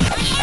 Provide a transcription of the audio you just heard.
Yeah.